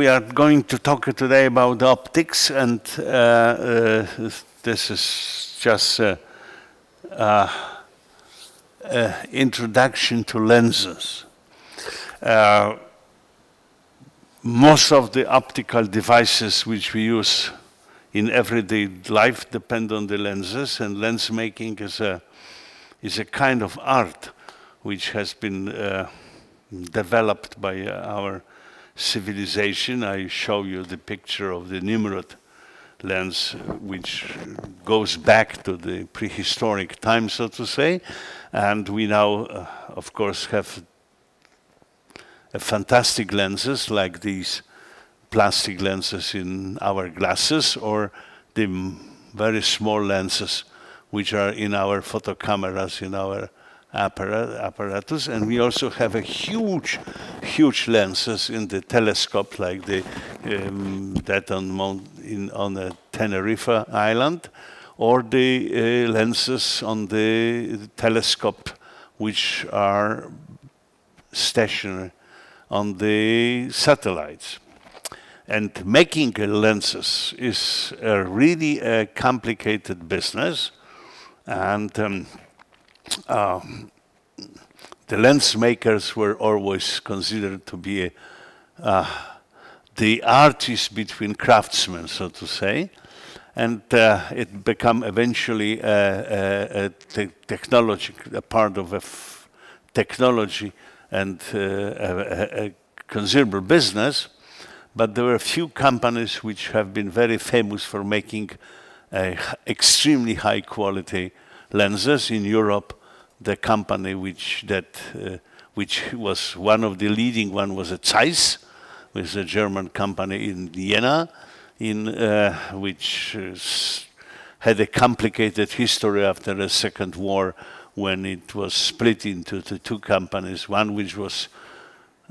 we are going to talk today about optics, and uh, uh, this is just an introduction to lenses. Uh, most of the optical devices which we use in everyday life depend on the lenses, and lens making is a, is a kind of art which has been uh, developed by our civilization. I show you the picture of the Nimrud lens, which goes back to the prehistoric time, so to say. And we now, uh, of course, have fantastic lenses like these plastic lenses in our glasses or the very small lenses which are in our photo cameras, in our apparatus. And we also have a huge, huge lenses in the telescope like the um, that on, Mount, in, on the Tenerife island or the uh, lenses on the telescope which are stationary on the satellites. And making lenses is a really a complicated business. And um, uh, the lens makers were always considered to be uh, the artists between craftsmen, so to say. And uh, it became eventually a, a, a te technology, a part of a technology and uh, a, a, considerable business, but there were a few companies which have been very famous for making extremely high quality lenses in Europe. The company which that uh, which was one of the leading one was a Zeiss, is a German company in Jena, in uh, which had a complicated history after the Second War when it was split into two companies, one which was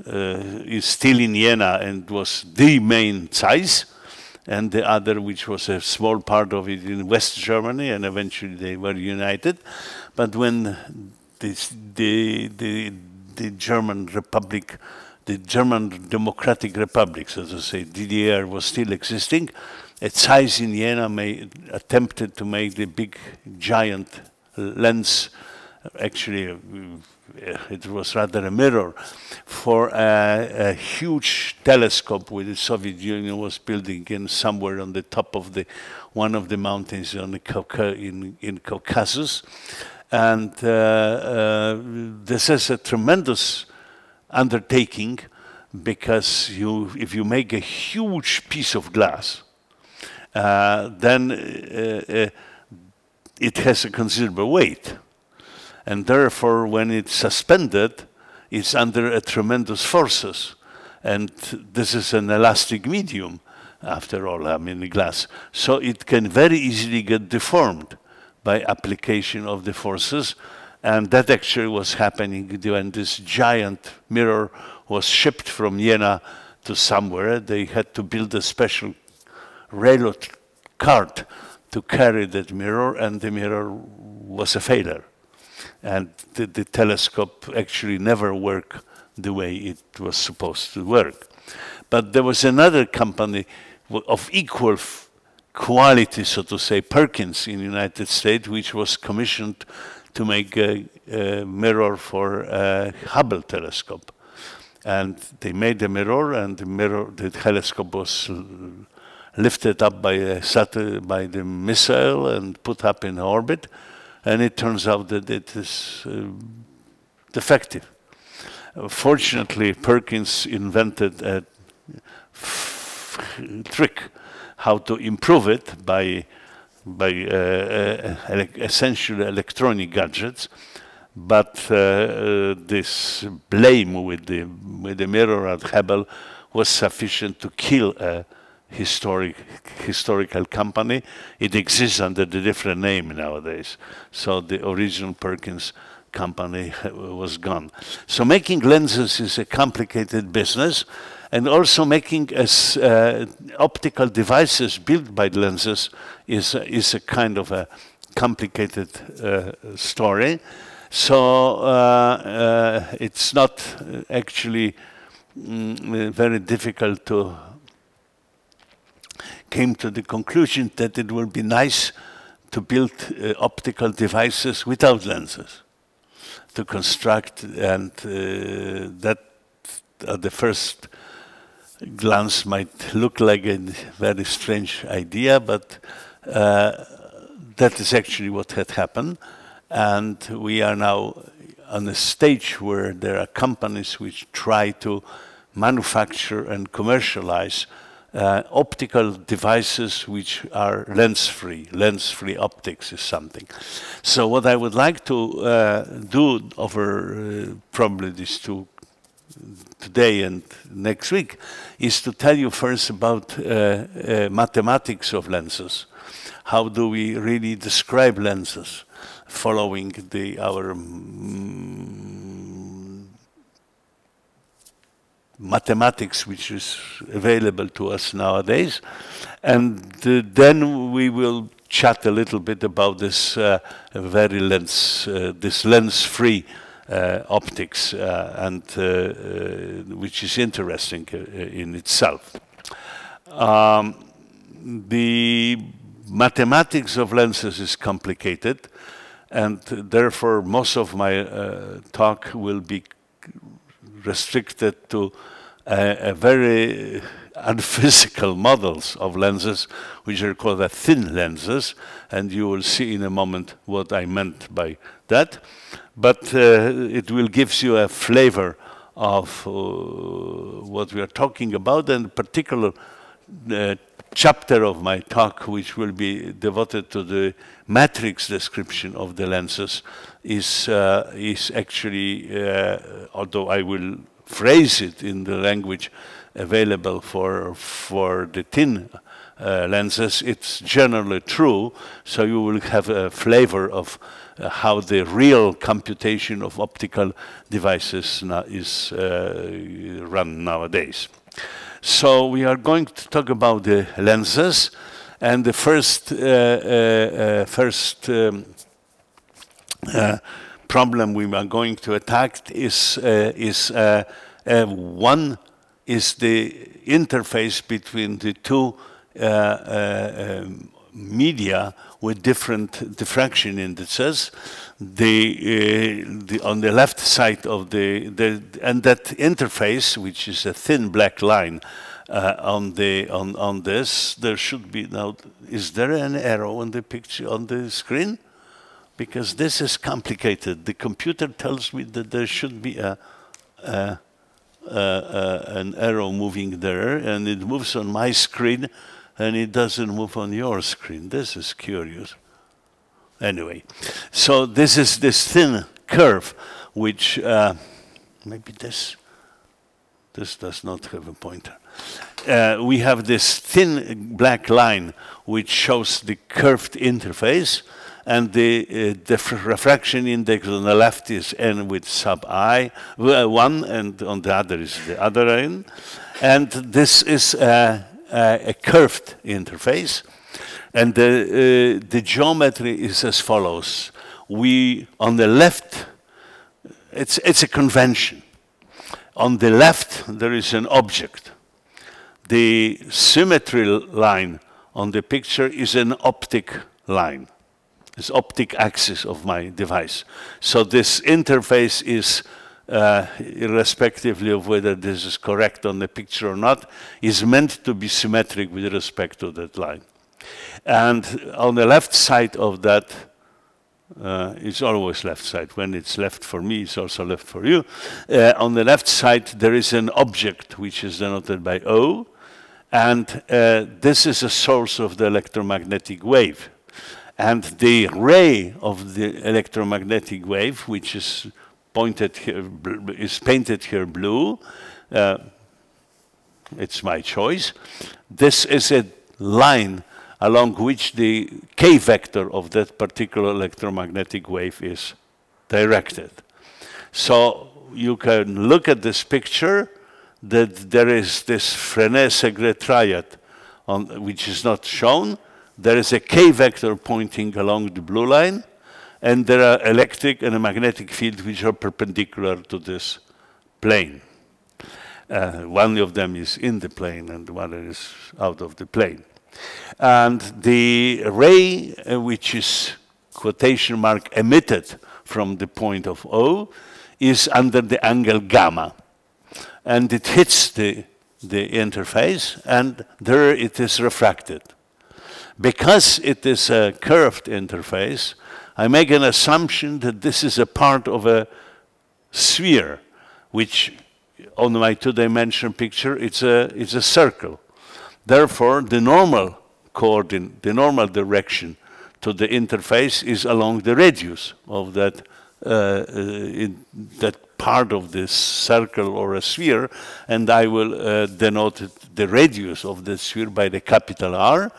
uh, is still in Jena and was the main Zeiss, and the other which was a small part of it in West Germany, and eventually they were united. But when this, the, the, the German Republic, the German Democratic Republic, so to say, DDR was still existing, a Zeiss in Jena made, attempted to make the big giant lens actually it was rather a mirror for a, a, huge telescope which the Soviet Union was building in somewhere on the top of the one of the mountains on the in, in Caucasus. And uh, uh, this is a tremendous undertaking because you, if you make a huge piece of glass, uh, then uh, uh, it has a considerable weight and therefore when it's suspended, it's under a tremendous forces. And this is an elastic medium, after all, I mean, glass. So it can very easily get deformed by application of the forces. And that actually was happening when this giant mirror was shipped from Jena to somewhere. They had to build a special railroad cart to carry that mirror, and the mirror was a failure and the, the telescope actually never worked the way it was supposed to work. But there was another company of equal quality, so to say, Perkins in the United States, which was commissioned to make a, a mirror for a Hubble telescope. And they made the mirror, and the mirror, the telescope was lifted up by, a by the missile and put up in orbit and it turns out that it is uh, defective. Fortunately, Perkins invented a trick how to improve it by by uh, uh essentially electronic gadgets, but uh, uh, this blame with the with the mirror at Hubble was sufficient to kill a historic historical company. It exists under the different name nowadays. So the original Perkins company was gone. So making lenses is a complicated business and also making as, uh, optical devices built by lenses is, is a kind of a complicated uh, story. So uh, uh it's not actually mm, very difficult to came to the conclusion that it will be nice to build uh, optical devices without lenses, to construct, and uh, that at the first glance might look like a very strange idea, but uh, that is actually what had happened. And we are now on a stage where there are companies which try to manufacture and commercialize uh, optical devices which are lens-free. Lens-free optics is something. So what I would like to uh, do over uh, probably these two today and next week is to tell you first about uh, uh, mathematics of lenses. How do we really describe lenses following the, our mm, mathematics which is available to us nowadays. And uh, then we will chat a little bit about this uh, very lens, uh, this lens-free uh, optics, uh, and uh, which is interesting in itself. Um, the mathematics of lenses is complicated, and therefore most of my talk will be restricted to a very unphysical models of lenses, which are called the thin lenses, and you will see in a moment what I meant by that. But uh, it will give you a flavor of uh, what we are talking about and particular uh, chapter of my talk which will be devoted to the matrix description of the lenses is uh, is actually uh, although I will phrase it in the language available for for the thin uh, lenses it's generally true so you will have a flavor of uh, how the real computation of optical devices is uh, run nowadays. So we are going to talk about the lenses, and the first uh, first um, problem we are going to attack is is one is the interface between the two uh, uh, um, media with different diffraction indices. The, uh, the, on the left side of the, the, and that interface, which is a thin black line uh, on the on on this, there should be now. Is there an arrow on the picture on the screen? Because this is complicated. The computer tells me that there should be a, a, a an arrow moving there, and it moves on my screen and it doesn't move on your screen. This is curious. Anyway, so this is this thin curve, which uh, maybe this this does not have a pointer. Uh, we have this thin black line which shows the curved interface, and the, uh, the refraction index on the left is n with sub i, uh, 1, and on the other is the other n. And this is uh, uh, a curved interface. And the, uh, the geometry is as follows. We, on the left, it's, it's a convention. On the left, there is an object. The symmetry line on the picture is an optic line. It's optic axis of my device. So this interface is uh, irrespectively of whether this is correct on the picture or not, is meant to be symmetric with respect to that line. And on the left side of that, uh, it's always left side. When it's left for me, it's also left for you. Uh, on the left side, there is an object which is denoted by O, and uh, this is a source of the electromagnetic wave. And the ray of the electromagnetic wave, which is pointed here, is painted here blue. Uh, it's my choice. This is a line along which the k vector of that particular electromagnetic wave is directed. So you can look at this picture that there is this Frenet-Serret triad on, which is not shown. There is a k vector pointing along the blue line and there are electric and a magnetic field which are perpendicular to this plane. Uh, one of them is in the plane and one is out of the plane. And the ray, uh, which is quotation mark emitted from the point of O, is under the angle gamma. And it hits the, the interface, and there it is refracted. Because it is a curved interface, I make an assumption that this is a part of a sphere, which on my two-dimensional picture, it's a, it's a circle. Therefore, the normal coordinate, the normal direction to the interface is along the radius of that, uh, uh, that part of this circle or a sphere, and I will uh, denote the radius of the sphere by the capital R,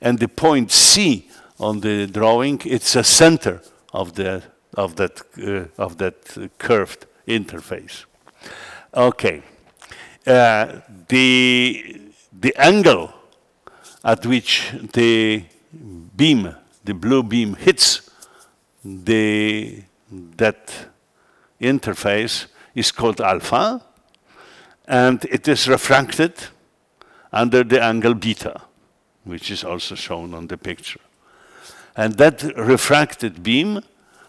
and the point C on the drawing, it's a center of, the, of, that, uh, of that curved interface. Okay. Uh, the, the angle at which the beam, the blue beam hits the, that interface is called alpha, and it is refracted under the angle beta, which is also shown on the picture. And that refracted beam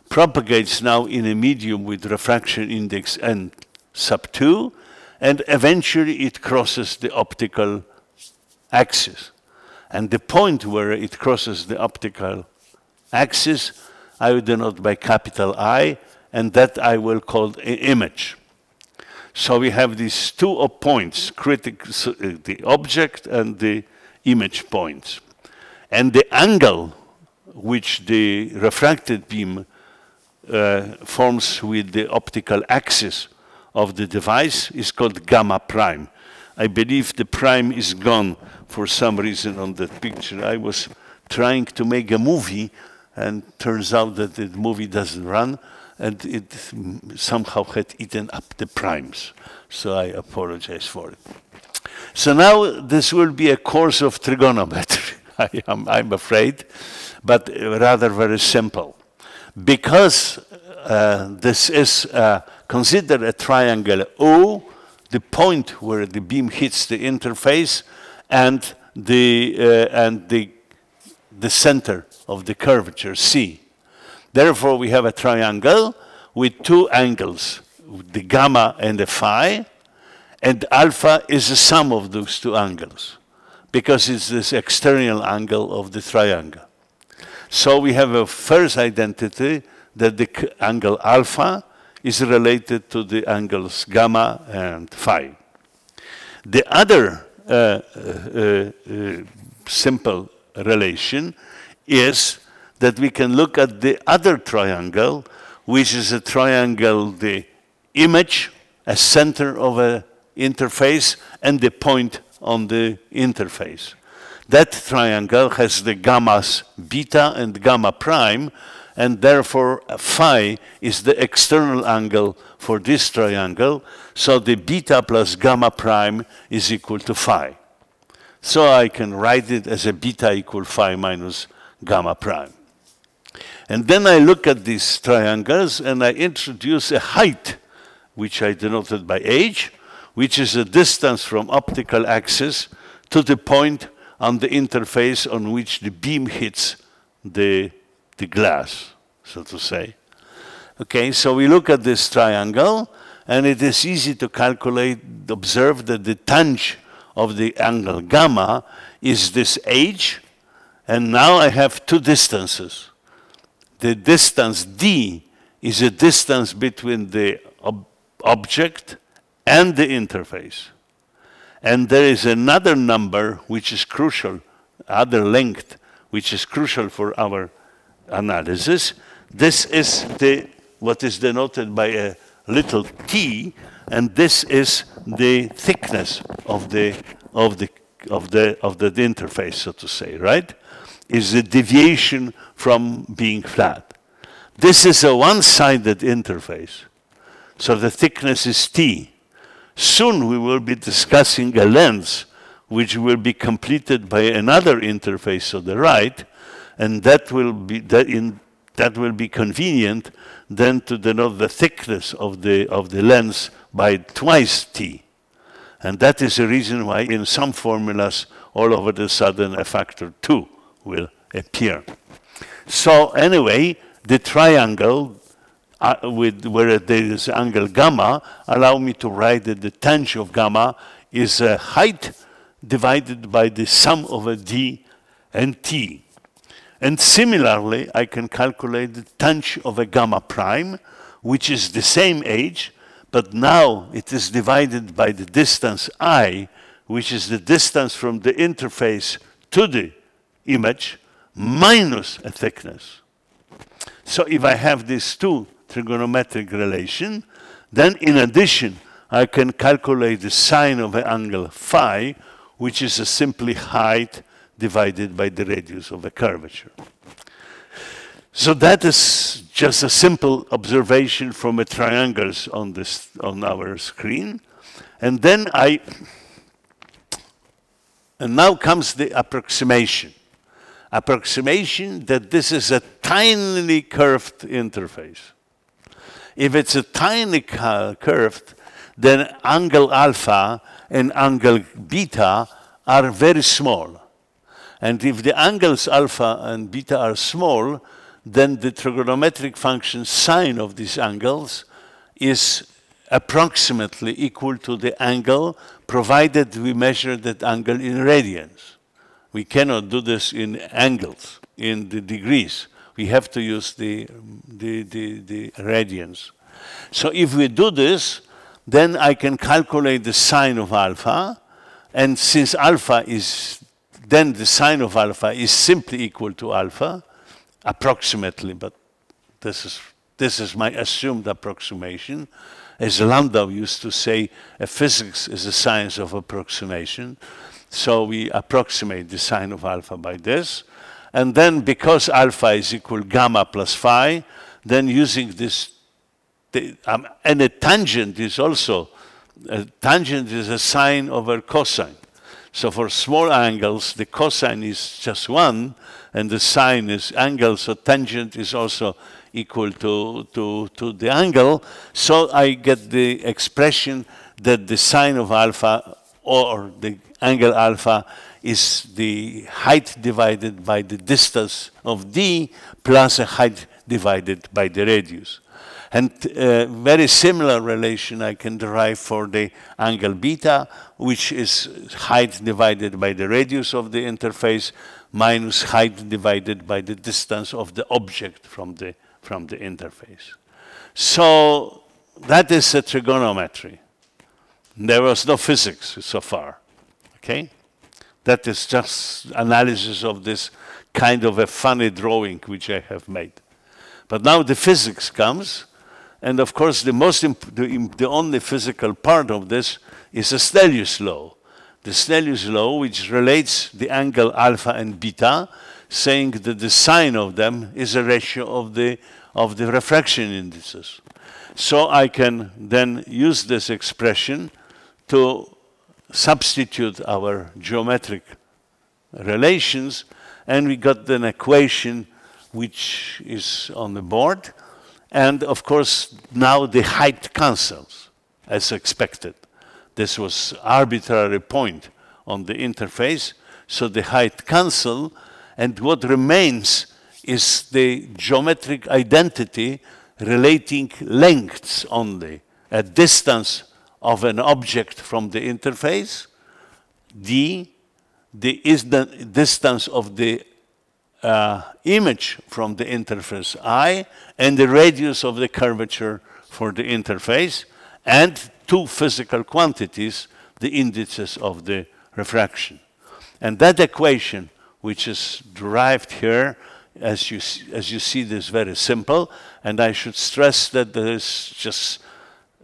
propagates now in a medium with refraction index n sub 2, and eventually it crosses the optical axis. And the point where it crosses the optical axis, I denote by capital I, and that I will call image. So we have these two points, critic, uh, the object and the image points. And the angle which the refracted beam uh, forms with the optical axis of the device is called gamma prime. I believe the prime is gone for some reason on that picture. I was trying to make a movie and turns out that the movie doesn't run and it somehow had eaten up the primes. So I apologize for it. So now this will be a course of trigonometry, I am, I'm afraid, but rather very simple. Because uh, this is uh, considered a triangle O, the point where the beam hits the interface and the, uh, and the, the center of the curvature, C. Therefore, we have a triangle with two angles, the gamma and the phi, and alpha is the sum of those two angles because it's this external angle of the triangle. So we have a first identity that the angle alpha is related to the angles gamma and phi. The other uh, uh, uh, simple relation is that we can look at the other triangle, which is a triangle, the image, a center of an interface, and the point on the interface. That triangle has the gammas beta and gamma prime, and therefore phi is the external angle for this triangle, so the beta plus gamma prime is equal to phi. So I can write it as a beta equal phi minus gamma prime. And then I look at these triangles and I introduce a height, which I denoted by h, which is a distance from optical axis to the point on the interface on which the beam hits the the glass, so to say. Okay, so we look at this triangle, and it is easy to calculate, observe that the tangent of the angle gamma is this h, and now I have two distances. The distance d is a distance between the ob object and the interface. And there is another number which is crucial, other length, which is crucial for our analysis. This is the, what is denoted by a little t, and this is the thickness of the, of the, of the, of the interface, so to say, right? Is the deviation from being flat. This is a one-sided interface, so the thickness is t. Soon we will be discussing a lens which will be completed by another interface on the right, and that will be that in that will be convenient then to denote the thickness of the of the lens by twice t. And that is the reason why in some formulas all of a sudden a factor 2 will appear. So anyway, the triangle uh, with where there is angle gamma allow me to write that the tangent of gamma is a height divided by the sum of a d and t. And similarly, I can calculate the tangent of a gamma prime, which is the same age, but now it is divided by the distance i, which is the distance from the interface to the image, minus a thickness. So if I have these two trigonometric relation, then in addition, I can calculate the sine of an angle phi, which is a simply height divided by the radius of a curvature. So that is just a simple observation from a triangles on this on our screen. And then I and now comes the approximation. Approximation that this is a tiny curved interface. If it's a tiny curved, then angle alpha and angle beta are very small. And if the angles alpha and beta are small, then the trigonometric function sine of these angles is approximately equal to the angle, provided we measure that angle in radians. We cannot do this in angles, in the degrees. We have to use the, the, the, the radians. So if we do this, then I can calculate the sine of alpha, and since alpha is, then the sine of alpha is simply equal to alpha, approximately, but this is, this is my assumed approximation, as Landau used to say, physics is a science of approximation. So we approximate the sine of alpha by this. And then because alpha is equal gamma plus phi, then using this, the, um, and a tangent is also, a tangent is a sine over cosine. So for small angles, the cosine is just one, and the sine is angle, so tangent is also equal to, to, to the angle. So I get the expression that the sine of alpha or the angle alpha is the height divided by the distance of d plus a height divided by the radius. And uh, very similar relation I can derive for the angle beta, which is height divided by the radius of the interface minus height divided by the distance of the object from the from the interface. So that is a trigonometry. There was no physics so far, okay? That is just analysis of this kind of a funny drawing which I have made. But now the physics comes, and of course the most the, the only physical part of this is the Snellius law. The Snellius law, which relates the angle alpha and beta, saying that the sine of them is a ratio of the, of the refraction indices. So I can then use this expression to substitute our geometric relations, and we got an equation which is on the board. And of course, now the height cancels, as expected. This was arbitrary point on the interface, so the height cancel, and what remains is the geometric identity relating lengths only, a distance of an object from the interface, d, the is the distance of the uh, image from the interface i, and the radius of the curvature for the interface, and two physical quantities, the indices of the refraction. And that equation which is derived here, as you, as you see, this very simple. And I should stress that there is just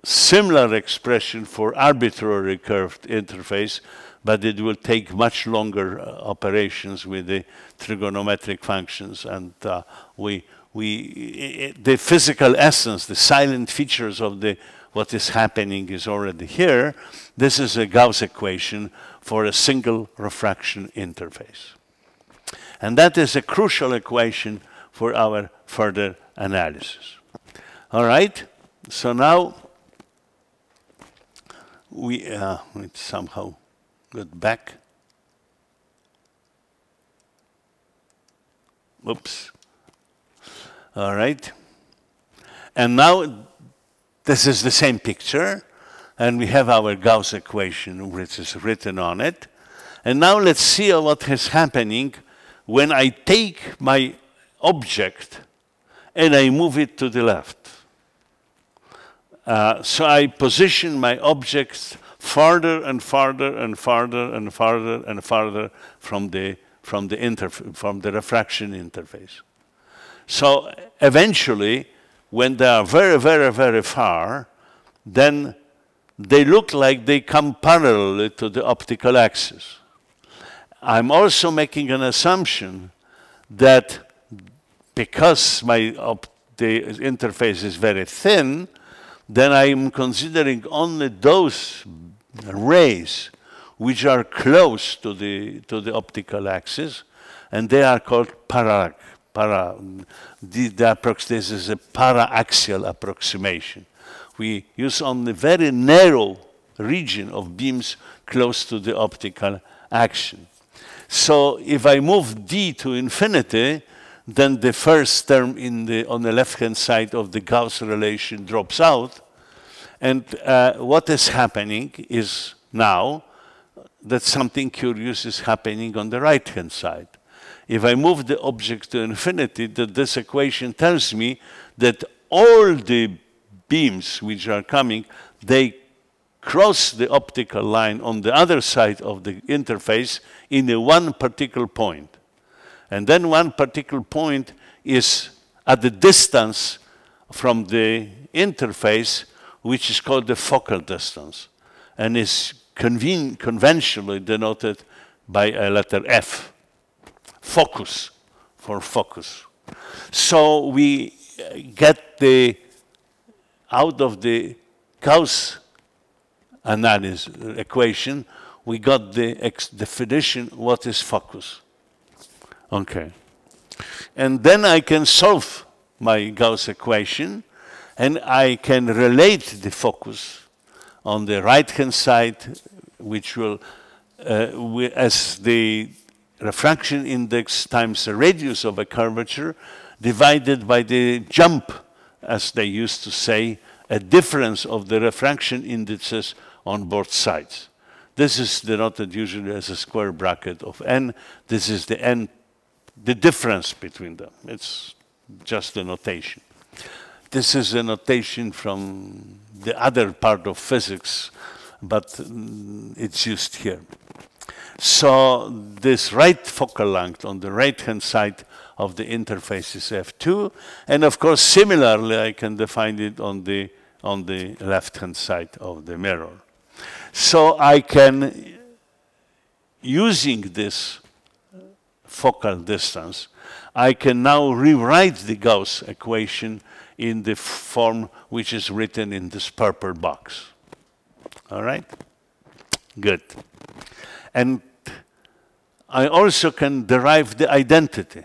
similar expression for arbitrary curved interface, but it will take much longer uh, operations with the trigonometric functions. And uh, we, we, the physical essence, the silent features of the what is happening is already here. This is a Gauss equation for a single refraction interface. And that is a crucial equation for our further analysis. All right, so now we, uh, it somehow got back. Oops. All right. And now this is the same picture, and we have our Gauss equation which is written on it. And now let's see what is happening when I take my object and I move it to the left. Uh, so I position my objects farther and farther and farther and farther and farther from the, from the, from the refraction interface. So eventually, when they are very, very, very far, then they look like they come parallel to the optical axis. I'm also making an assumption that because my the interface is very thin, then I'm considering only those rays which are close to the, to the optical axis, and they are called para, para, the, the this is a para-axial approximation. We use only very narrow region of beams close to the optical action. So if I move d to infinity, then the first term in the, on the left-hand side of the Gauss relation drops out. And uh, what is happening is now that something curious is happening on the right-hand side. If I move the object to infinity, that this equation tells me that all the beams which are coming, they cross the optical line on the other side of the interface in a one particular point. And then one particular point is at the distance from the interface, which is called the focal distance, and is conventionally denoted by a letter F, focus, for focus. So we uh, get the, out of the Gauss analysis equation, we got the definition what is focus. Okay. And then I can solve my Gauss equation and I can relate the focus on the right-hand side, which will, uh, as the refraction index times the radius of a curvature divided by the jump, as they used to say, a difference of the refraction indices on both sides. This is denoted usually as a square bracket of n. This is the n the difference between them. It's just a notation. This is a notation from the other part of physics, but mm, it's used here. So this right focal length on the right-hand side of the interface is f2, and of course, similarly, I can define it on the on the left-hand side of the mirror. So I can, using this focal distance, I can now rewrite the Gauss equation in the form which is written in this purple box. All right? Good. And I also can derive the identity.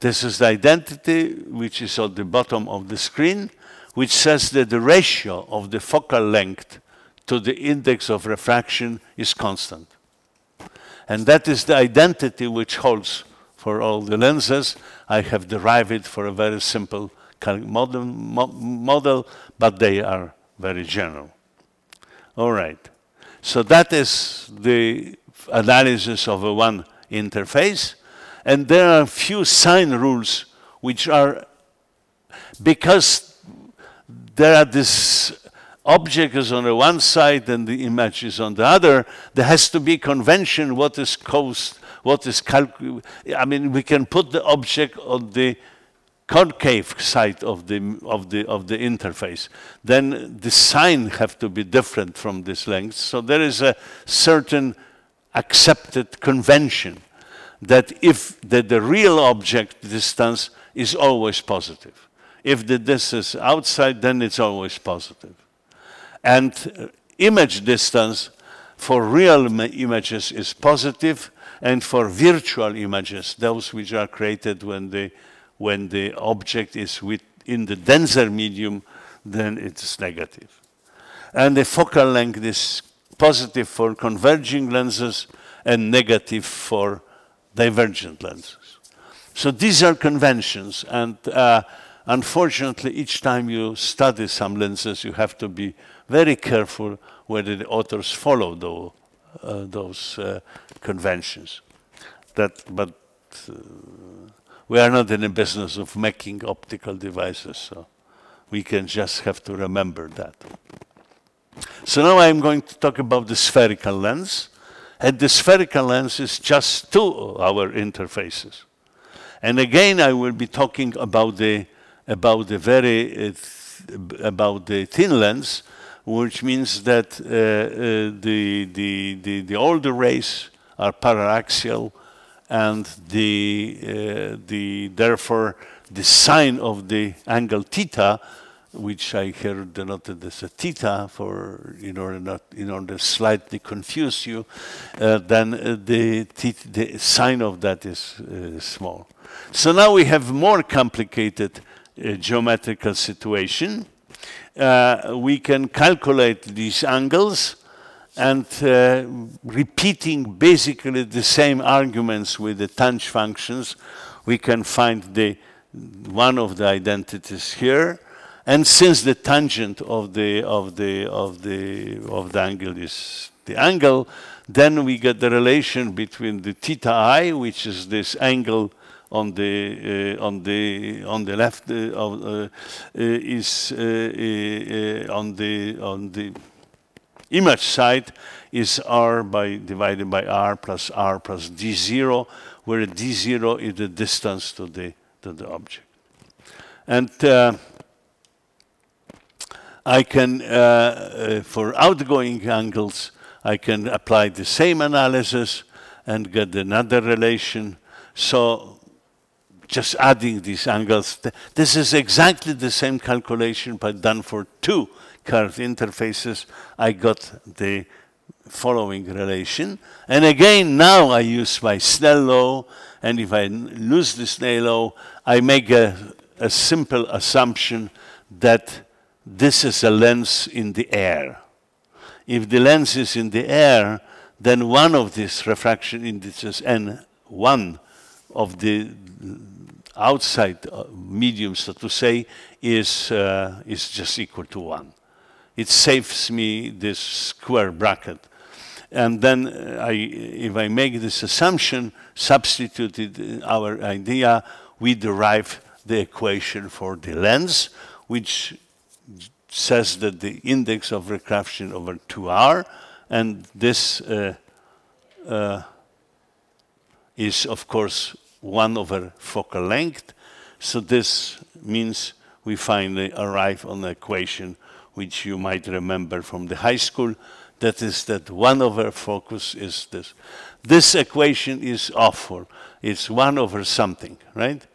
This is the identity which is at the bottom of the screen, which says that the ratio of the focal length to the index of refraction is constant. And that is the identity which holds for all the lenses. I have derived it for a very simple model, model but they are very general. All right. So that is the analysis of a one interface. And there are a few sign rules which are, because there are this object is on the one side and the image is on the other, there has to be convention what is caused, what is calculated. I mean, we can put the object on the concave side of the, of, the, of the interface. Then the sign have to be different from this length. So there is a certain accepted convention that if the, the real object distance is always positive. If the distance is outside, then it's always positive. And image distance for real images is positive, and for virtual images, those which are created when the, when the object is within the denser medium, then it's negative. And the focal length is positive for converging lenses and negative for divergent lenses. So these are conventions, and uh, unfortunately, each time you study some lenses, you have to be very careful whether the authors follow those, uh, those uh, conventions. That, but uh, we are not in the business of making optical devices, so we can just have to remember that. So now I'm going to talk about the spherical lens. And the spherical lens is just two of our interfaces. And again, I will be talking about the, about the very, uh, about the thin lens, which means that uh, uh, the, the, the, the older rays are paraxial and the, uh, the, therefore the sign of the angle theta which I heard denoted as a theta for in order not in order to slightly confuse you, uh, then uh, the, the sign of that is uh, small. So now we have more complicated geometrical situation. Uh, we can calculate these angles and uh, repeating basically the same arguments with the tanh functions, we can find the one of the identities here. And since the tangent of the, of the, of the, of the angle is the angle, then we get the relation between the theta i, which is this angle on the uh, on the on the left uh, of, uh, is on the on the image side is r by divided by r plus r plus d0, where d0 is the distance to the to the object, and I can, uh, uh, for outgoing angles, I can apply the same analysis and get another relation. So just adding these angles, this is exactly the same calculation but done for two curved interfaces. I got the following relation. And again, now I use my Snell law, and if I lose the Snell law, I make a, a simple assumption that this is a lens in the air. If the lens is in the air, then one of these refraction indices N1 of the outside uh, medium, so to say, is, uh, is just equal to one. It saves me this square bracket. And then uh, I, if I make this assumption, substituted our idea, we derive the equation for the lens, which says that the index of refraction over 2r, and this uh, uh, is, of course, 1 over focal length. So this means we finally arrive on the equation which you might remember from the high school. That is that 1 over focus is this. This equation is awful. It's 1 over something, right?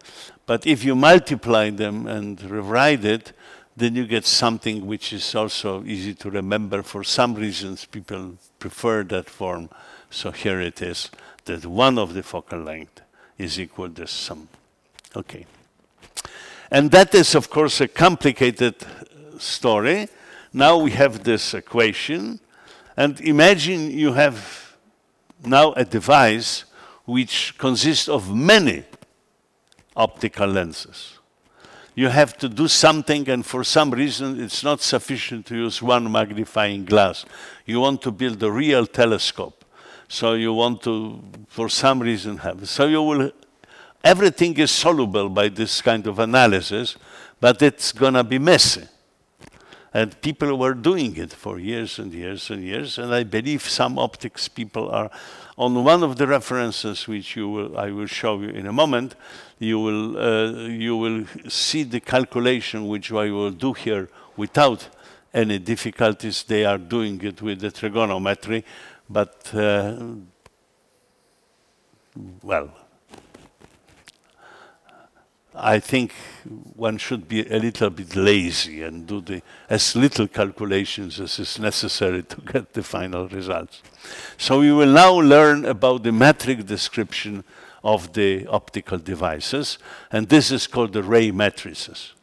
But if you multiply them and rewrite it, then you get something which is also easy to remember. For some reasons, people prefer that form. So here it is, that one of the focal length is equal to some. Okay. And that is, of course, a complicated uh, story. Now we have this equation. And imagine you have now a device which consists of many optical lenses you have to do something and for some reason it's not sufficient to use one magnifying glass. You want to build a real telescope. So you want to, for some reason, have. So you will, everything is soluble by this kind of analysis, but it's going to be messy. And people were doing it for years and years and years, and I believe some optics people are on one of the references which you will, I will show you in a moment, you will, uh, you will see the calculation which I will do here without any difficulties. They are doing it with the trigonometry, but uh, well, I think one should be a little bit lazy and do the, as little calculations as is necessary to get the final results. So we will now learn about the metric description of the optical devices, and this is called the ray matrices.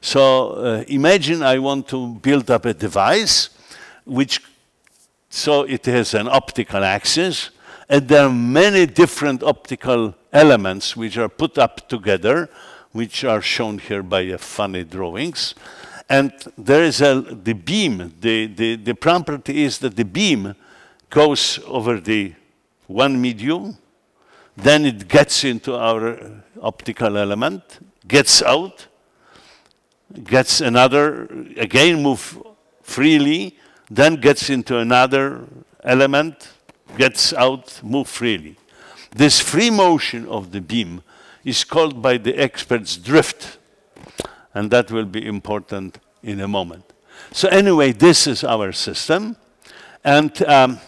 So uh, imagine I want to build up a device which, so it has an optical axis, and there are many different optical elements which are put up together, which are shown here by funny drawings. And there is a, the beam, the, the, the property is that the beam goes over the one medium, then it gets into our optical element, gets out, gets another, again move freely, then gets into another element, gets out, move freely. This free motion of the beam is called by the experts drift, and that will be important in a moment. So anyway, this is our system, and um,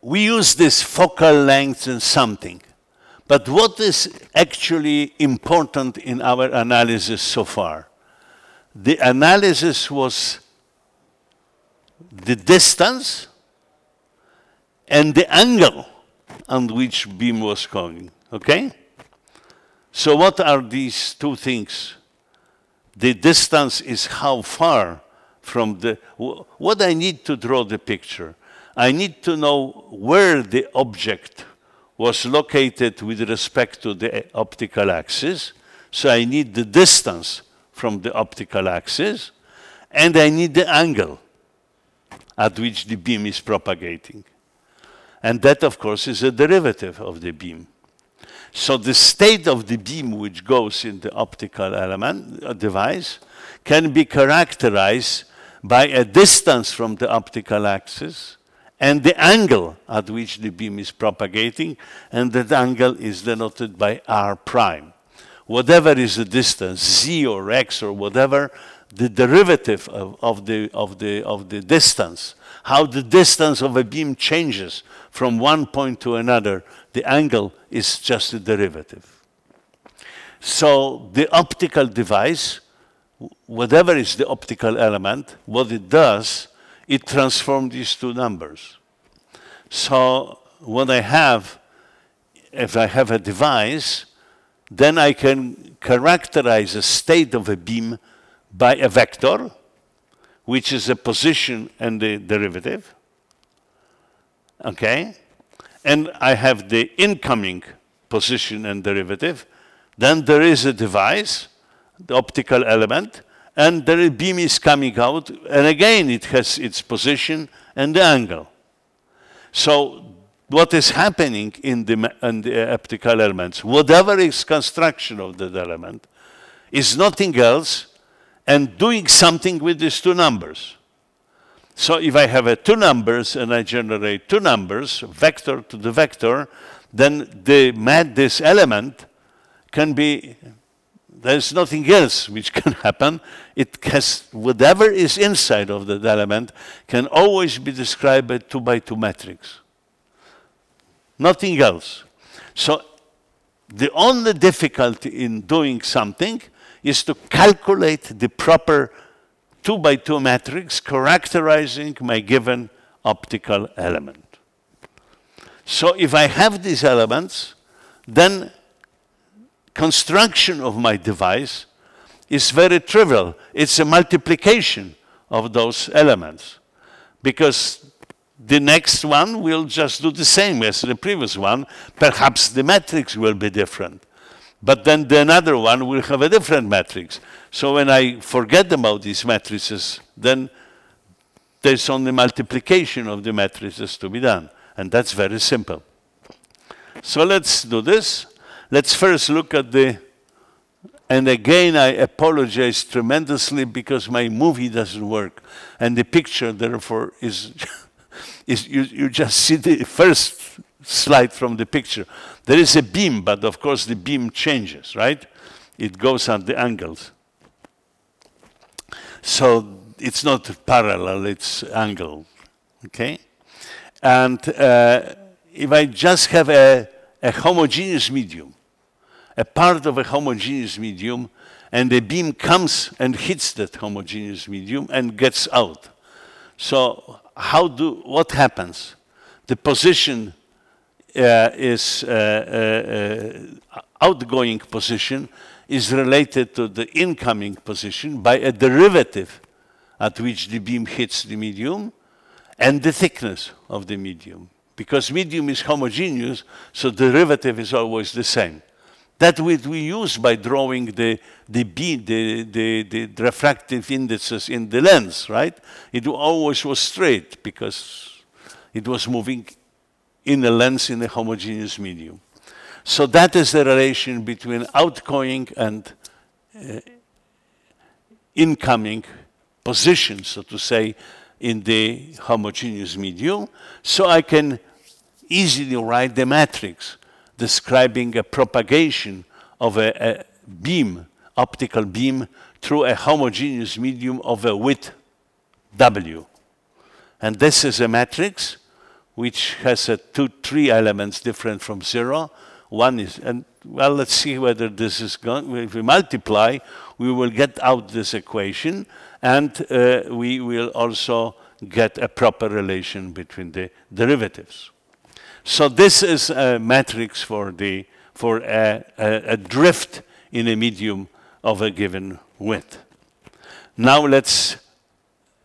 we use this focal length and something. But what is actually important in our analysis so far? The analysis was the distance and the angle on which beam was going, okay? So what are these two things? The distance is how far from the, what I need to draw the picture. I need to know where the object was located with respect to the optical axis. So I need the distance from the optical axis, and I need the angle at which the beam is propagating. And that, of course, is a derivative of the beam. So the state of the beam which goes in the optical element uh, device can be characterized by a distance from the optical axis and the angle at which the beam is propagating, and that angle is denoted by r prime. Whatever is the distance, z or x or whatever, the derivative of, of, the, of, the, of the distance, how the distance of a beam changes from one point to another, the angle is just a derivative. So the optical device, whatever is the optical element, what it does, it transforms these two numbers. So what I have, if I have a device, then I can characterize a state of a beam by a vector, which is a position and the derivative. Okay? And I have the incoming position and derivative. Then there is a device, the optical element, and the beam is coming out, and again it has its position and the angle. So what is happening in the, in the optical elements, whatever is construction of that element, is nothing else and doing something with these two numbers. So if I have two numbers and I generate two numbers, vector to the vector, then the mat this element can be there's nothing else which can happen. It has, whatever is inside of that element can always be described by two by two matrix. Nothing else. So the only difficulty in doing something is to calculate the proper two by two matrix characterizing my given optical element. So if I have these elements, then construction of my device is very trivial. It's a multiplication of those elements because the next one will just do the same as the previous one. Perhaps the matrix will be different. But then the another one will have a different matrix. So when I forget about these matrices, then there's only multiplication of the matrices to be done. And that's very simple. So let's do this. Let's first look at the, and again I apologize tremendously because my movie doesn't work. And the picture, therefore, is, is you, you just see the first slide from the picture. There is a beam, but of course the beam changes, right? It goes at the angles. So it's not parallel, it's angle, okay? And uh, if I just have a, a homogeneous medium, a part of a homogeneous medium and the beam comes and hits that homogeneous medium and gets out. So how do, what happens? The position is, uh, uh, outgoing position is related to the incoming position by a derivative at which the beam hits the medium and the thickness of the medium. because medium is homogeneous, so derivative is always the same. That we, we use by drawing the, the, B, the, the, the refractive indices in the lens, right? It always was straight because it was moving in a lens in a homogeneous medium. So that is the relation between outgoing and uh, incoming position, so to say, in the homogeneous medium. So I can easily write the matrix describing a propagation of a, a beam, optical beam, through a homogeneous medium of a width W. And this is a matrix which has a two, three elements different from zero. One is, and well, let's see whether this is going, if we multiply, we will get out this equation, and uh, we will also get a proper relation between the derivatives. So this is a matrix for, the, for a, a, a drift in a medium of a given width. Now let's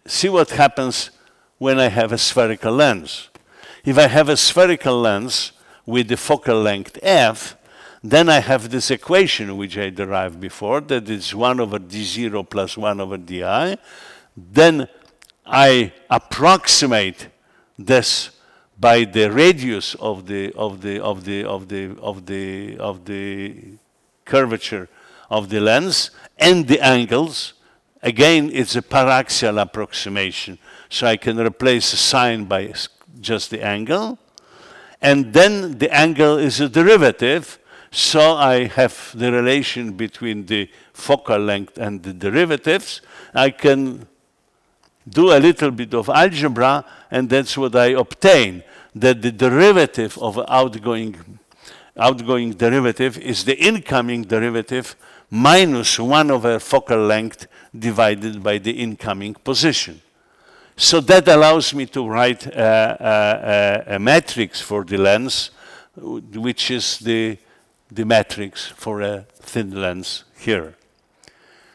see what happens when I have a spherical lens. If I have a spherical lens with the focal length f, then I have this equation which I derived before, that is 1 over d0 plus 1 over di. Then I approximate this by the radius of the of the of the of the of the of the curvature of the lens and the angles again it's a paraxial approximation so i can replace sine by just the angle and then the angle is a derivative so i have the relation between the focal length and the derivatives i can do a little bit of algebra and that's what i obtain that the derivative of outgoing, outgoing derivative is the incoming derivative minus 1 over focal length divided by the incoming position. So that allows me to write a, a, a, matrix for the lens, which is the, the matrix for a thin lens here.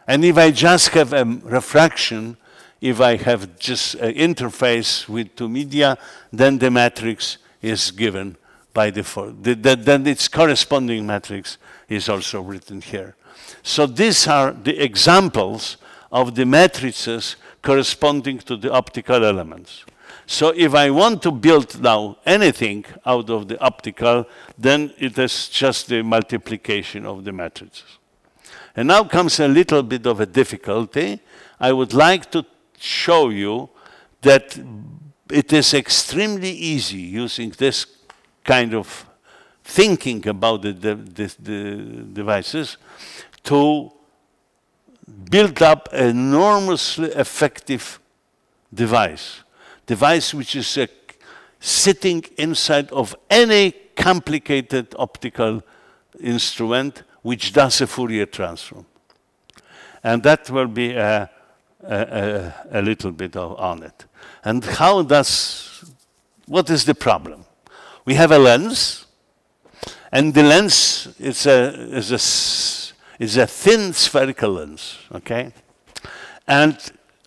And if I just have a refraction if I have just an interface with two media, then the matrix is given by default. The, the, then its corresponding matrix is also written here. So these are the examples of the matrices corresponding to the optical elements. So if I want to build now anything out of the optical, then it is just the multiplication of the matrices. And now comes a little bit of a difficulty. I would like to show you that it is extremely easy using this kind of thinking about the, the, the, the devices to build up an enormously effective device. Device which is uh, sitting inside of any complicated optical instrument which does a Fourier transform. And that will be a, a, a, a little bit of, on it. And how does, what is the problem? We have a lens, and the lens is a, is a, is a thin spherical lens, okay? And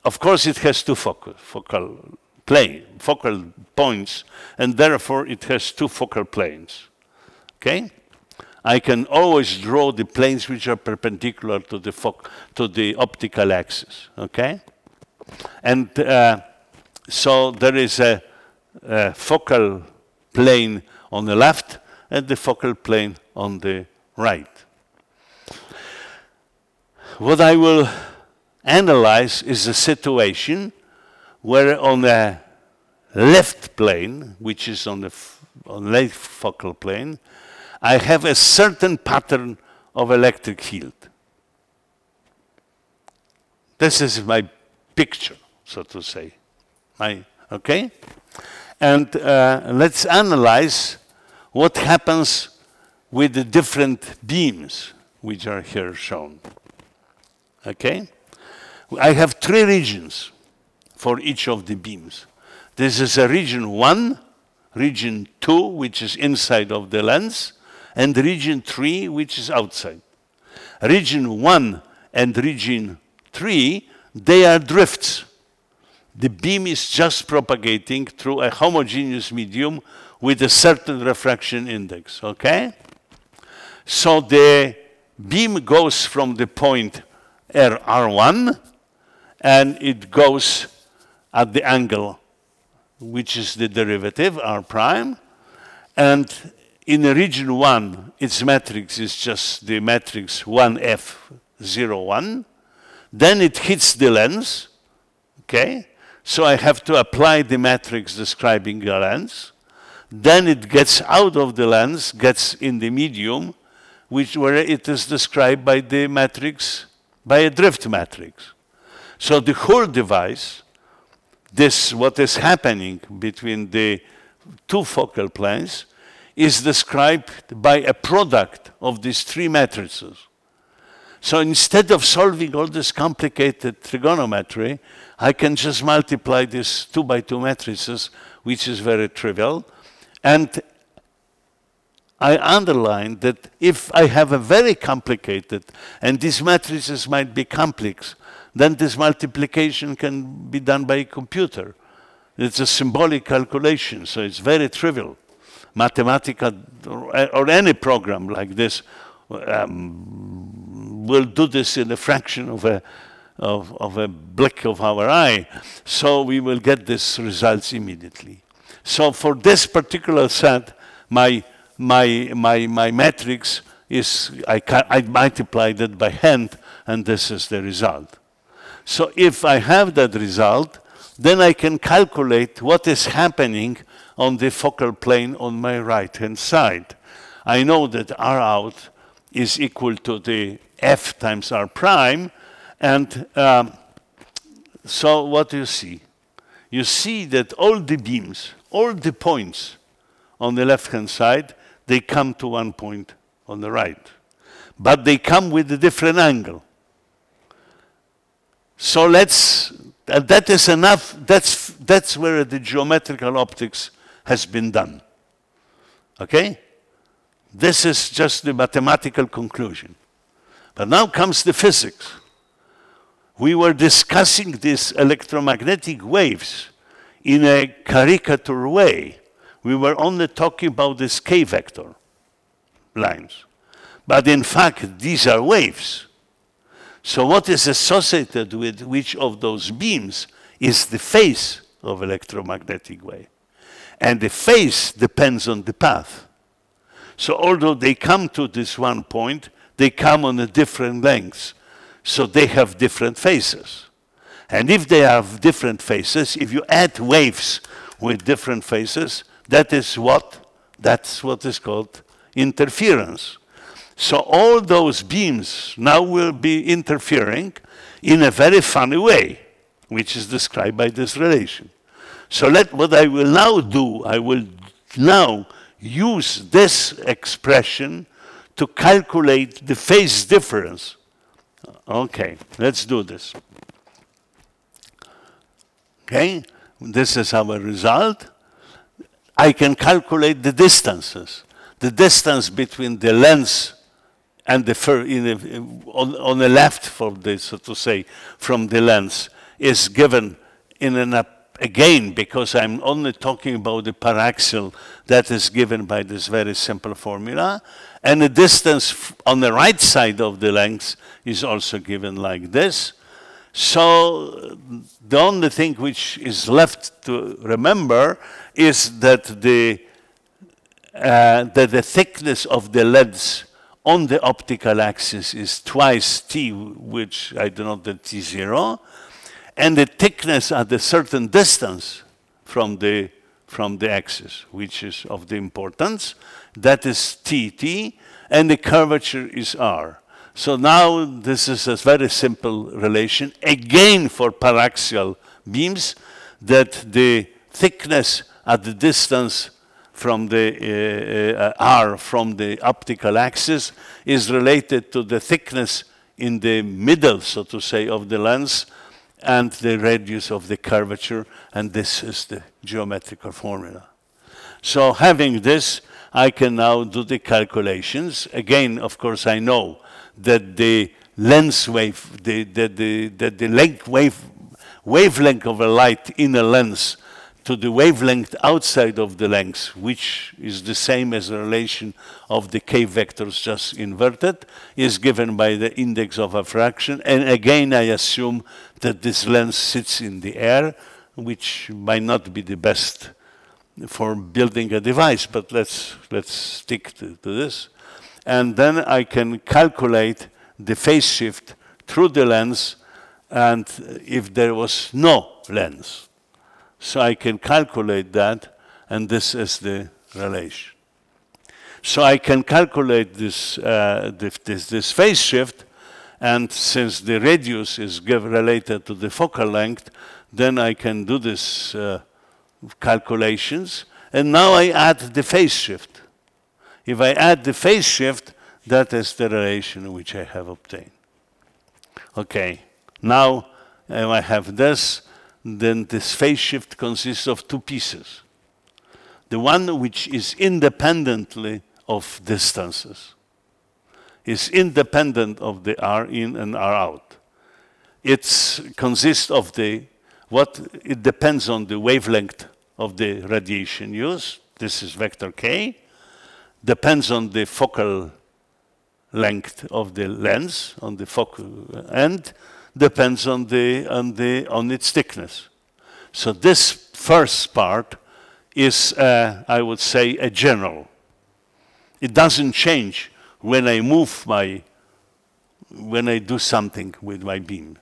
of course it has two focal, focal plane, focal points, and therefore it has two focal planes, okay? I can always draw the planes which are perpendicular to the, to the optical axis, okay? And uh, so there is a, a, focal plane on the left and the focal plane on the right. What I will analyze is a situation where on the left plane, which is on the on left focal plane, I have a certain pattern of electric field. This is my picture, so to say. My, okay? And uh, let's analyze what happens with the different beams which are here shown. Okay? I have three regions for each of the beams. This is a region 1, region 2, which is inside of the lens, and region 3, which is outside. Region 1 and region 3, they are drifts. The beam is just propagating through a homogeneous medium with a certain refraction index, okay? So the beam goes from the point R1 and it goes at the angle which is the derivative, R prime, and in region 1, its matrix is just the matrix 1F01. Then it hits the lens, okay? So I have to apply the matrix describing the lens. Then it gets out of the lens, gets in the medium, which where it is described by the matrix, by a drift matrix. So the whole device, this what is happening between the two focal planes, is described by a product of these three matrices. So instead of solving all this complicated trigonometry, I can just multiply these two by two matrices, which is very trivial. And I underline that if I have a very complicated, and these matrices might be complex, then this multiplication can be done by a computer. It's a symbolic calculation, so it's very trivial. Mathematica or any program like this um, will do this in a fraction of a, of, of a blink of our eye. So we will get these results immediately. So for this particular set, my, my, my, my matrix is, I, I multiplied it by hand, and this is the result. So if I have that result, then I can calculate what is happening on the focal plane on my right-hand side. I know that R out is equal to the F times R prime, and um, so what do you see? You see that all the beams, all the points on the left-hand side, they come to one point on the right. But they come with a different angle. So let's, that is enough, that's, that's where the geometrical optics has been done. Okay? This is just the mathematical conclusion. But now comes the physics. We were discussing these electromagnetic waves in a caricature way. We were only talking about this k vector lines. But in fact, these are waves. So what is associated with which of those beams is the phase of electromagnetic wave and the phase depends on the path. So although they come to this one point, they come on a different length. So they have different phases. And if they have different phases, if you add waves with different phases, that is what that's what is called interference. So all those beams now will be interfering in a very funny way, which is described by this relation. So let what I will now do, I will now use this expression to calculate the phase difference. Okay, let's do this. Okay, this is our result. I can calculate the distances. The distance between the lens and the fur on, on the left from the, so to say, from the lens is given in an again, because I'm only talking about the paraxial that is given by this very simple formula, and the distance on the right side of the length is also given like this. So the only thing which is left to remember is that the, uh, that the thickness of the lens on the optical axis is twice t, which I do not the t0, and the thickness at a certain distance from the, from the axis, which is of the importance. That is TT, and the curvature is R. So now this is a very simple relation, again for paraxial beams, that the thickness at the distance from the uh, uh, R from the optical axis is related to the thickness in the middle, so to say, of the lens and the radius of the curvature, and this is the geometrical formula. So having this, I can now do the calculations. Again, of course, I know that the lens wave, the, the, the, the, the length wave, wavelength of a light in a lens to the wavelength outside of the lens, which is the same as the relation of the k vectors just inverted, is given by the index of diffraction. And again, I assume that this lens sits in the air, which might not be the best for building a device, but let's, let's stick to, to this. And then I can calculate the phase shift through the lens and if there was no lens. So I can calculate that, and this is the relation. So I can calculate this, uh, this, this phase shift, and since the radius is related to the focal length, then I can do this uh, calculations, and now I add the phase shift. If I add the phase shift, that is the relation which I have obtained. Okay, now if I have this, then this phase shift consists of two pieces. The one which is independently of distances, is independent of the R in and R out. It consists of the, what, it depends on the wavelength of the radiation used. This is vector K. Depends on the focal length of the lens, on the focal end, depends on, the, on, the, on its thickness. So this first part is, uh, I would say, a general. It doesn't change when I move my, when I do something with my beam.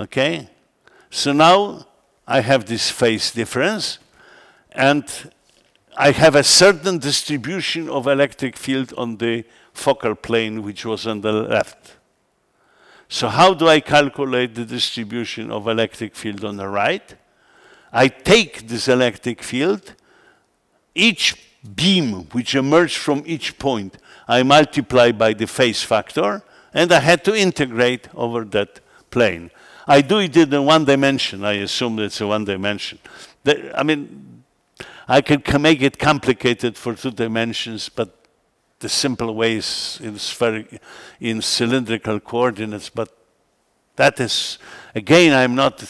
Okay? So now I have this phase difference, and I have a certain distribution of electric field on the focal plane, which was on the left. So how do I calculate the distribution of electric field on the right? I take this electric field, each beam which emerged from each point, I multiply by the phase factor, and I had to integrate over that plane. I do it in one dimension. I assume it's a one dimension. The, I mean, I can, make it complicated for two dimensions, but the simple ways in, spheric, in cylindrical coordinates, but that is, again, I'm not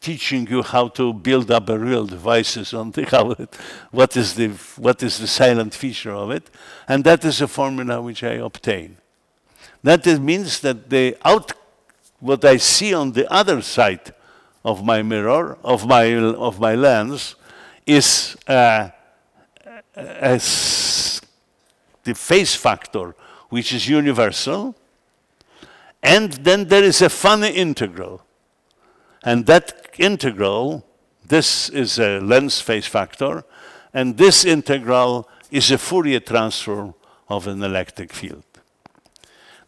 teaching you how to build up a real devices on the, how it, what is the what is the silent feature of it, and that is a formula which I obtain. That means that the out what I see on the other side of my mirror of my of my lens is uh, the phase factor, which is universal, and then there is a funny integral. And that integral, this is a lens phase factor, and this integral is a Fourier transform of an electric field.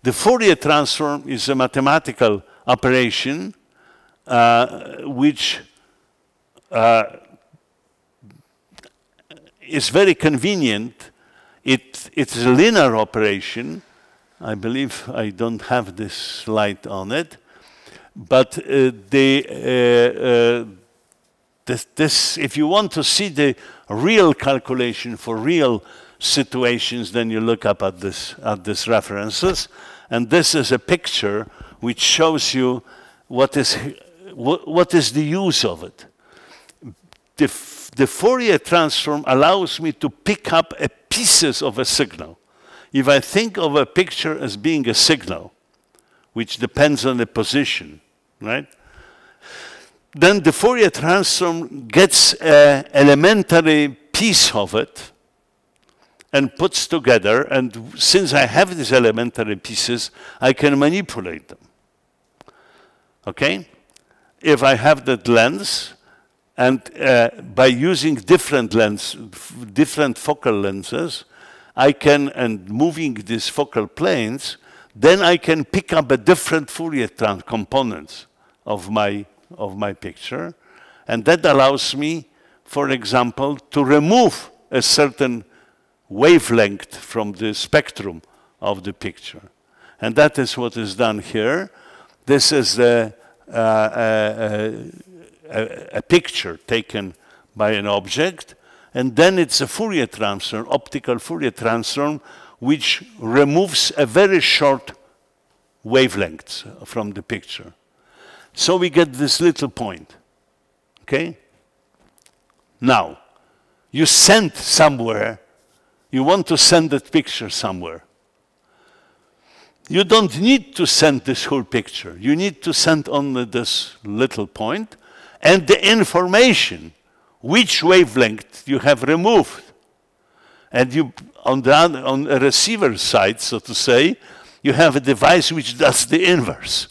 The Fourier transform is a mathematical operation uh, which uh, is very convenient it, it's a linear operation. I believe I don't have this slide on it. But uh, the, uh, uh, this, this, if you want to see the real calculation for real situations, then you look up at this at these references. And this is a picture which shows you what is, what, what is the use of it. The, the Fourier transform allows me to pick up a pieces of a signal. If I think of a picture as being a signal, which depends on the position, right? Then the Fourier transform gets an elementary piece of it and puts together, and since I have these elementary pieces, I can manipulate them. Okay? If I have that lens, and uh, by using different lens, different focal lenses, I can, and moving these focal planes, then I can pick up a different Fourier components of my, of my picture. And that allows me, for example, to remove a certain wavelength from the spectrum of the picture. And that is what is done here. This is the uh, uh, uh a, a picture taken by an object, and then it's a Fourier transform, optical Fourier transform, which removes a very short wavelength from the picture. So we get this little point, okay? Now, you send somewhere, you want to send that picture somewhere. You don't need to send this whole picture. You need to send only this little point and the information, which wavelength you have removed. And you, on the on receiver side, so to say, you have a device which does the inverse.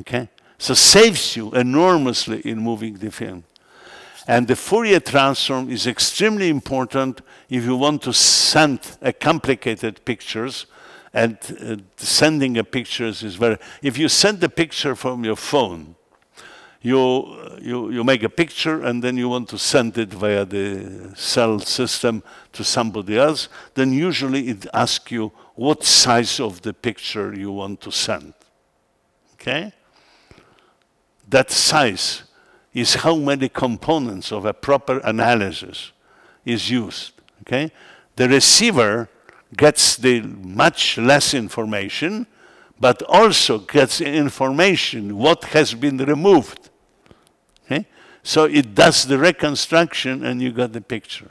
Okay? So saves you enormously in moving the film. And the Fourier transform is extremely important if you want to send a complicated pictures and uh, sending a pictures is very, if you send a picture from your phone, you, you, you make a picture and then you want to send it via the cell system to somebody else, then usually it asks you what size of the picture you want to send. Okay? That size is how many components of a proper analysis is used. Okay? The receiver gets the much less information, but also gets information what has been removed. So it does the reconstruction and you got the picture.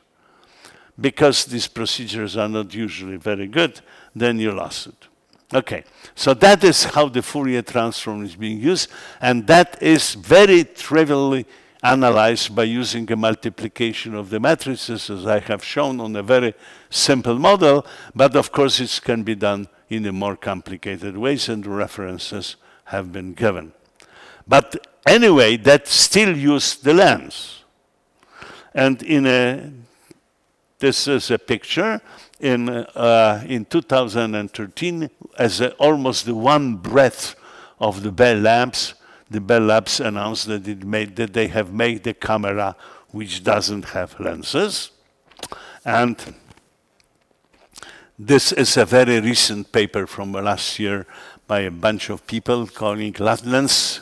Because these procedures are not usually very good, then you lost it. Okay, so that is how the Fourier transform is being used, and that is very trivially analyzed by using a multiplication of the matrices, as I have shown on a very simple model, but of course it can be done in a more complicated ways, and references have been given. But anyway, that still used the lens. And in a, this is a picture in, uh, in 2013 as a, almost the one breath of the Bell Labs the Bell Labs announced that, it made, that they have made the camera which doesn't have lenses. And this is a very recent paper from last year by a bunch of people calling lens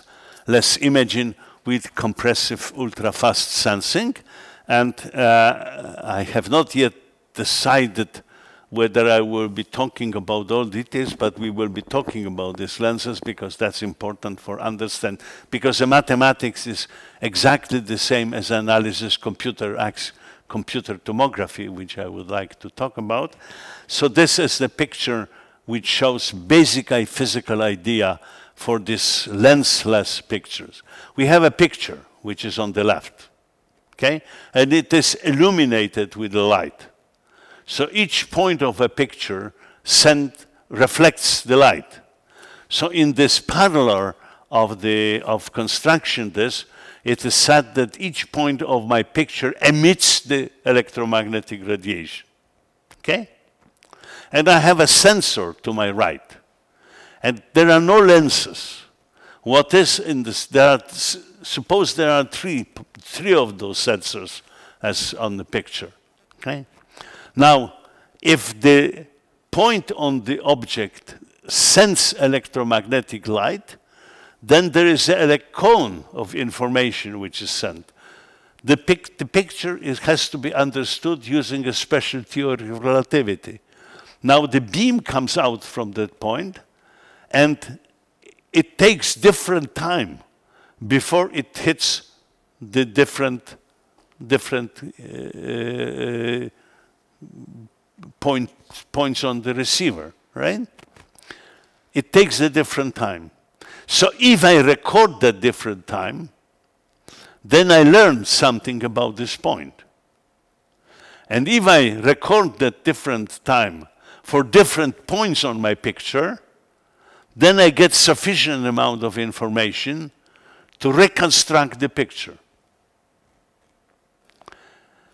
less imaging with compressive ultra-fast sensing. And uh, I have not yet decided whether I will be talking about all details, but we will be talking about these lenses because that's important for understand. Because the mathematics is exactly the same as analysis computer acts, computer tomography, which I would like to talk about. So this is the picture which shows basic physical idea for these lensless pictures. We have a picture which is on the left, okay? And it is illuminated with the light. So each point of a picture sent, reflects the light. So in this parallel of, the, of construction this, it is said that each point of my picture emits the electromagnetic radiation. Okay? And I have a sensor to my right. And there are no lenses. What is in this? There are, suppose there are three, three of those sensors as on the picture. Okay? Now, if the point on the object sends electromagnetic light, then there is a cone of information which is sent. The, pic the picture is, has to be understood using a special theory of relativity. Now the beam comes out from that point and it takes different time before it hits the different, different uh, uh point, points on the receiver, right? It takes a different time. So if I record that different time, then I learn something about this point. And if I record that different time for different points on my picture, then I get sufficient amount of information to reconstruct the picture.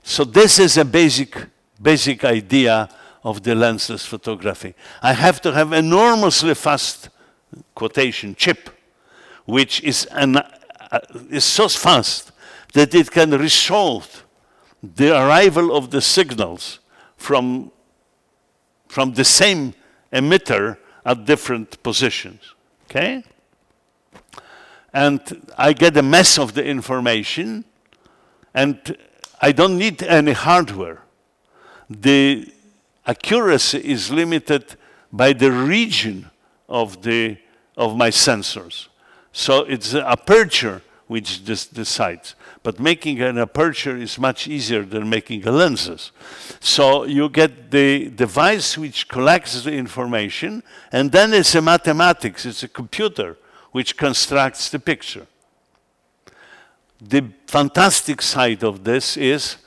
So this is a basic basic idea of the lensless photography. I have to have enormously fast quotation chip, which is, an, uh, is so fast that it can resolve the arrival of the signals from, from the same emitter at different positions. Okay? And I get a mess of the information, and I don't need any hardware the accuracy is limited by the region of, the, of my sensors. So it's the aperture which decides. But making an aperture is much easier than making a lenses. So you get the device which collects the information, and then it's a mathematics, it's a computer which constructs the picture. The fantastic side of this is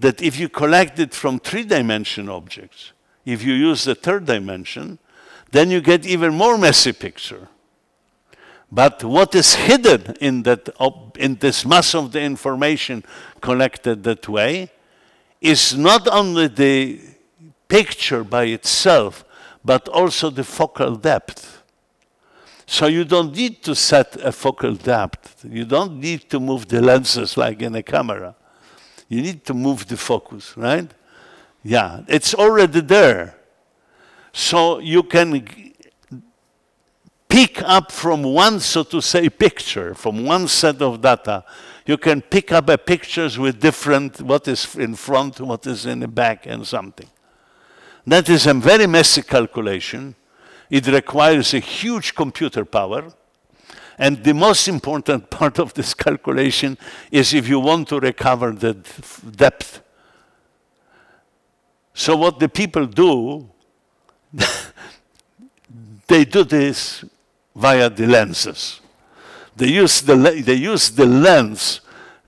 that if you collect it from three-dimensional objects, if you use the third dimension, then you get even more messy picture. But what is hidden in, that, in this mass of the information collected that way is not only the picture by itself, but also the focal depth. So you don't need to set a focal depth. You don't need to move the lenses like in a camera. You need to move the focus, right? Yeah, it's already there. So you can pick up from one, so to say, picture, from one set of data, you can pick up a pictures with different, what is in front, what is in the back, and something. That is a very messy calculation. It requires a huge computer power. And the most important part of this calculation is if you want to recover the depth. So what the people do, they do this via the lenses. They use the, they use the lens,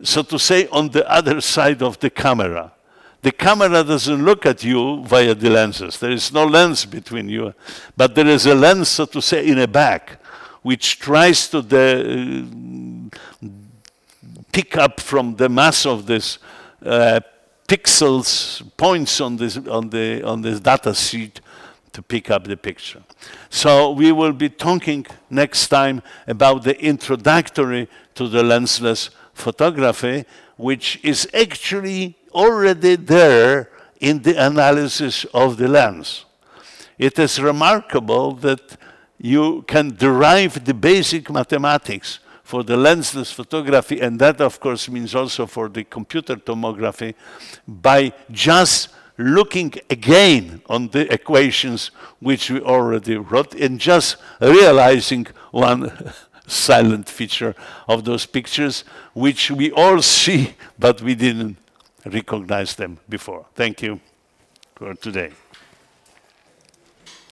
so to say, on the other side of the camera. The camera doesn't look at you via the lenses. There is no lens between you, but there is a lens, so to say, in a back, which tries to the, uh, pick up from the mass of this uh, pixels, points on this, on, the, on this data sheet to pick up the picture. So we will be talking next time about the introductory to the lensless photography, which is actually already there in the analysis of the lens. It is remarkable that you can derive the basic mathematics for the lensless photography, and that of course means also for the computer tomography, by just looking again on the equations which we already wrote and just realizing one silent feature of those pictures which we all see but we didn't recognize them before. Thank you for today.